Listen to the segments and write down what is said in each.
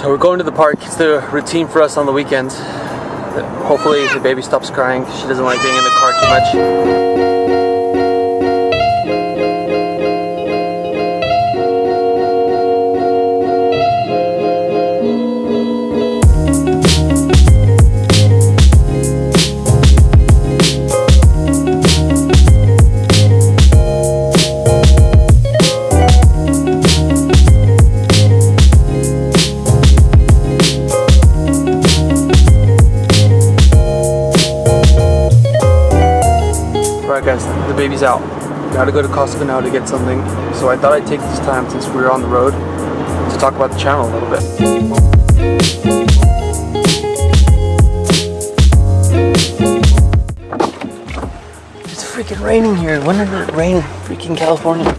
So we're going to the park. It's the routine for us on the weekends. Hopefully the baby stops crying. She doesn't like being in the car too much. Alright guys, the baby's out. Gotta go to Costco now to get something. So I thought I'd take this time since we were on the road to talk about the channel a little bit. It's freaking raining here. When did it rain in freaking California?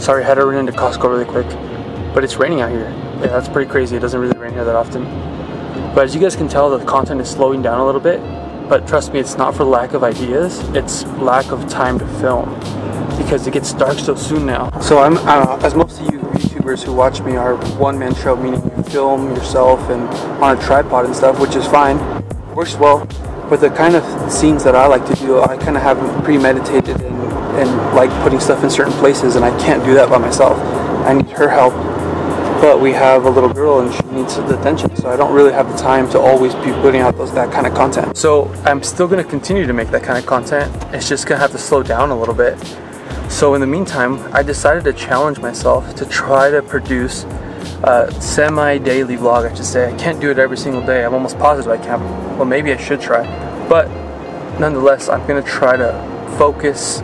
Sorry, I had to run into Costco really quick. But it's raining out here. Yeah, that's pretty crazy. It doesn't really rain here that often. But as you guys can tell, the content is slowing down a little bit. But trust me, it's not for lack of ideas. It's lack of time to film because it gets dark so soon now. So I'm, uh, as most of you YouTubers who watch me are one-man show, meaning you film yourself and on a tripod and stuff, which is fine, works well. But the kind of scenes that I like to do, I kind of have premeditated and, and like putting stuff in certain places, and I can't do that by myself. I need her help but we have a little girl and she needs the attention so I don't really have the time to always be putting out those that kind of content. So I'm still going to continue to make that kind of content. It's just gonna have to slow down a little bit. So in the meantime I decided to challenge myself to try to produce a semi-daily vlog I should say. I can't do it every single day. I'm almost positive I can't. Well maybe I should try. But nonetheless I'm gonna try to focus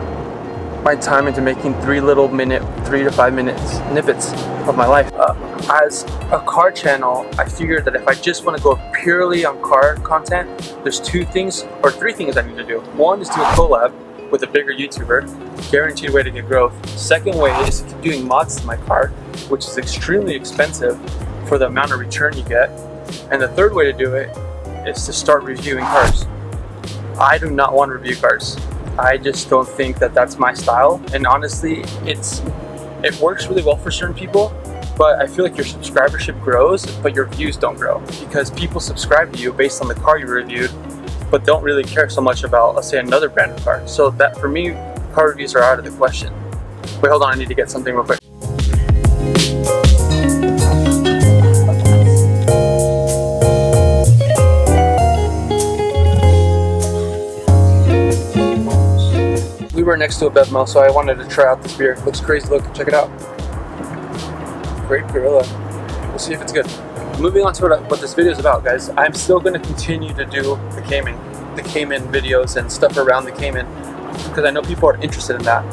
my time into making three little minute, three to five minutes snippets of my life. Uh, as a car channel, I figured that if I just want to go purely on car content, there's two things or three things I need to do. One is do a collab with a bigger YouTuber, guaranteed way to get growth. Second way is doing mods to my car, which is extremely expensive for the amount of return you get. And the third way to do it is to start reviewing cars. I do not want to review cars. I just don't think that that's my style. And honestly, it's it works really well for certain people, but I feel like your subscribership grows, but your views don't grow because people subscribe to you based on the car you reviewed, but don't really care so much about, let's say, another brand of car. So that for me, car reviews are out of the question. Wait, hold on, I need to get something real quick. Next to a Bevmo, so I wanted to try out this beer. Looks crazy. Look, check it out. Great Gorilla. We'll see if it's good. Moving on to what, what this video is about, guys. I'm still going to continue to do the Cayman, the Cayman videos and stuff around the Cayman because I know people are interested in that.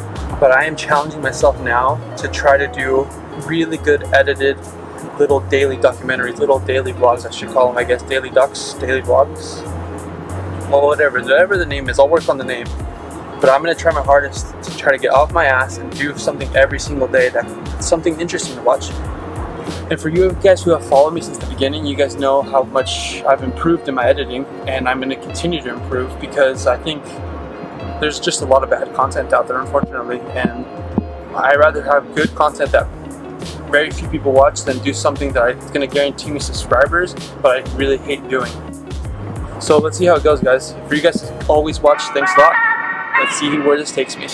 But I am challenging myself now to try to do really good edited little daily documentaries, little daily vlogs, I should call them, I guess, daily docs, daily vlogs. Well, whatever, whatever the name is, I'll work on the name but I'm gonna try my hardest to try to get off my ass and do something every single day that's something interesting to watch. And for you guys who have followed me since the beginning, you guys know how much I've improved in my editing, and I'm gonna continue to improve because I think there's just a lot of bad content out there, unfortunately, and I rather have good content that very few people watch than do something that is gonna guarantee me subscribers, but I really hate doing. So let's see how it goes, guys. For you guys to always watch, thanks a lot. Let's see where this takes me.